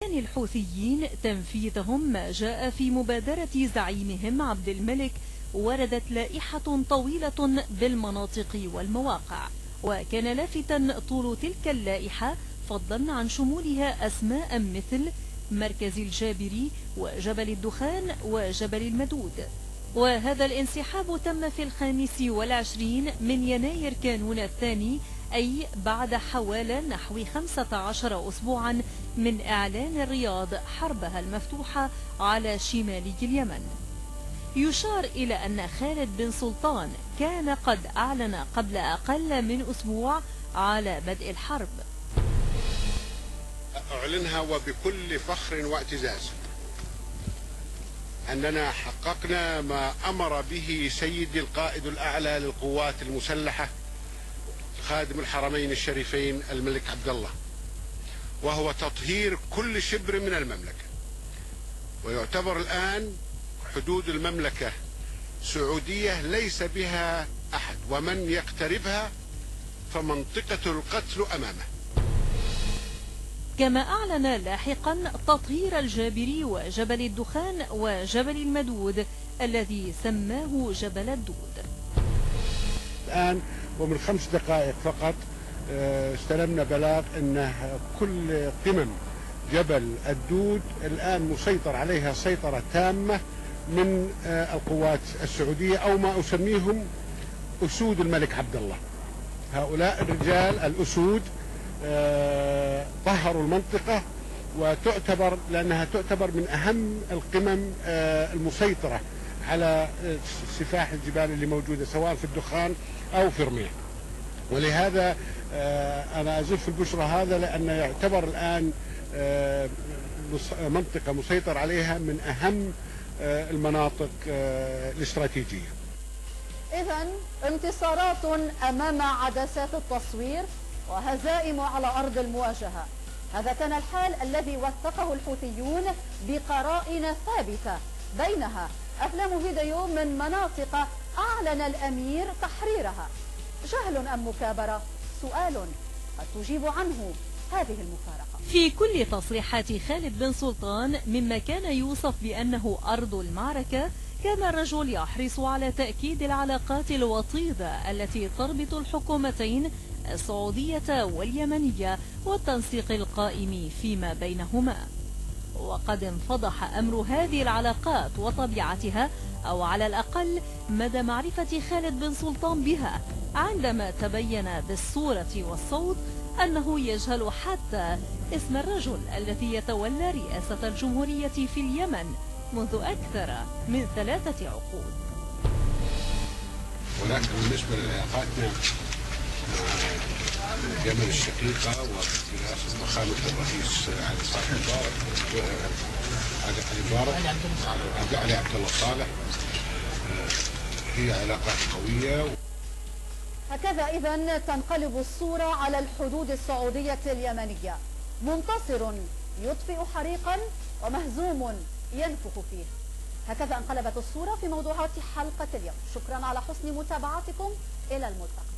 كان الحوثيين تنفيذهم ما جاء في مبادرة زعيمهم عبد الملك وردت لائحة طويلة بالمناطق والمواقع. وكان لافتا طول تلك اللائحة فضلا عن شمولها أسماء مثل مركز الجابري وجبل الدخان وجبل المدود. وهذا الانسحاب تم في الخامس والعشرين من يناير كانون الثاني أي بعد حوالي نحو 15 أسبوعا من إعلان الرياض حربها المفتوحة على شمال اليمن. يشار إلى أن خالد بن سلطان كان قد أعلن قبل أقل من أسبوع على بدء الحرب. أعلنها وبكل فخر واعتزاز. أننا حققنا ما أمر به سيدي القائد الأعلى للقوات المسلحة خادم الحرمين الشريفين الملك عبد الله. وهو تطهير كل شبر من المملكة. ويعتبر الآن حدود المملكة سعودية ليس بها أحد ومن يقتربها فمنطقة القتل أمامه. كما أعلن لاحقا تطهير الجابري وجبل الدخان وجبل المدود الذي سماه جبل الدود. الآن ومن خمس دقائق فقط استلمنا بلاغ أن كل قمم جبل الدود الآن مسيطر عليها سيطرة تامة من آه، القوات السعودية أو ما أسميهم أسود الملك عبد الله هؤلاء الرجال الأسود آه، طهروا المنطقة وتعتبر لأنها تعتبر من أهم القمم المسيطرة على سفاح الجبال اللي موجودة سواء في الدخان أو في رميح ولهذا آه، أنا أزف البشرى هذا لأنه يعتبر الآن آه، منطقة مسيطر عليها من أهم آه، المناطق الاستراتيجية. إذا انتصارات أمام عدسات التصوير وهزائم على أرض المواجهة. هذا كان الحال الذي وثقه الحوثيون بقرائن ثابتة. بينها أفلام فيديو من مناطق أعلن الأمير تحريرها. جهل أم مكابرة؟ سؤال قد تجيب عنه هذه المفارقة. في كل تصريحات خالد بن سلطان مما كان يوصف بأنه أرض المعركة كان الرجل يحرص على تأكيد العلاقات الوطيدة التي تربط الحكومتين السعودية واليمنية والتنسيق القائم فيما بينهما. وقد انفضح أمر هذه العلاقات وطبيعتها أو على الأقل مدى معرفة خالد بن سلطان بها. عندما تبين بالصورة والصوت أنه يجهل حتى اسم الرجل الذي يتولى رئاسة الجمهورية في اليمن منذ أكثر من ثلاثة عقود. ولكن بالنسبة لعلاقاتنا اليمن الشقيقة وبرئاسة فخامة الرئيس علي صالح علي مبارك علي عبد الله صالح. هي علاقات قوية. هكذا إذا تنقلب الصورة على الحدود السعودية اليمنية. منتصر يطفئ حريقا ومهزوم ينفخ فيه. هكذا انقلبت الصورة في موضوعات حلقة اليوم. شكرا على حسن متابعتكم. إلى الملتقى.